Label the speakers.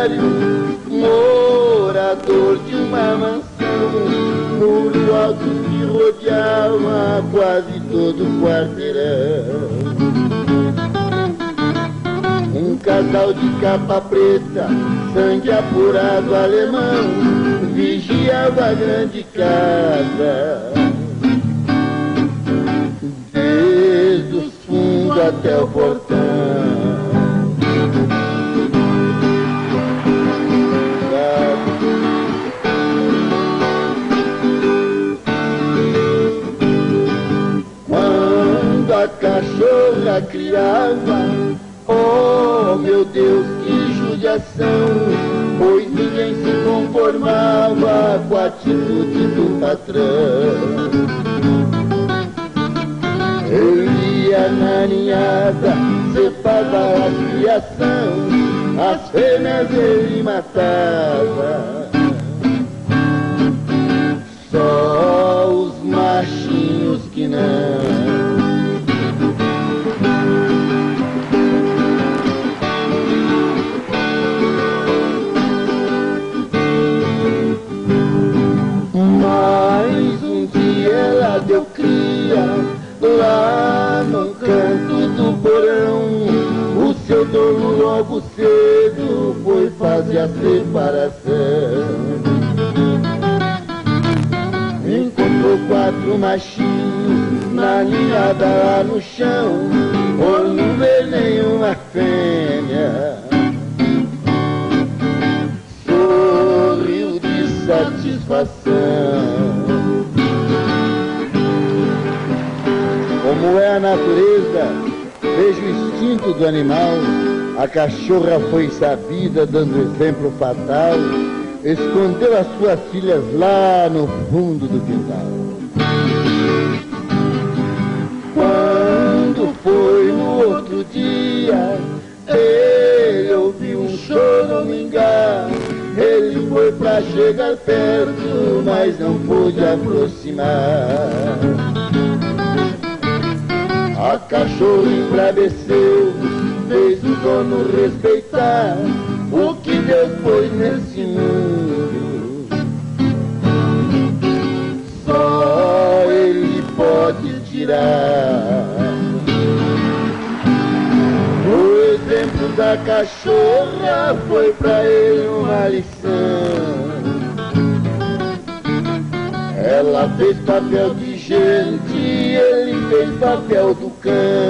Speaker 1: operário, morador de uma mansão, muro alto que rodeava quase todo o quarteirão. Um casal de capa preta, sangue apurado alemão, vigiava a grande casa. Desde os fundos até o portão. Criava, oh meu Deus, que judiação, pois ninguém se conformava com a atitude do patrão. Ele ia na ninhada, cepava a criação, as fêmeas ele matava. Logo cedo foi fazer a separação. Encontrou quatro machinhos na ninhada lá no chão, por não ver nenhuma fêmea. Sorriu de satisfação. Como é a natureza, vejo o instinto do animal. A cachorra foi sabida, dando exemplo fatal. Escondeu as suas filhas lá no fundo do quintal. Quando foi no outro dia, ele ouviu um choramingar. Ele foi pra chegar perto, mas não pôde aproximar. A cachorra embraveceu, fez o dono respeitar o que Deus pôs nesse mundo. Só Ele pode tirar. O exemplo da cachorra foi pra ele uma lição. Ela fez papel de gente, ele fez papel do cão.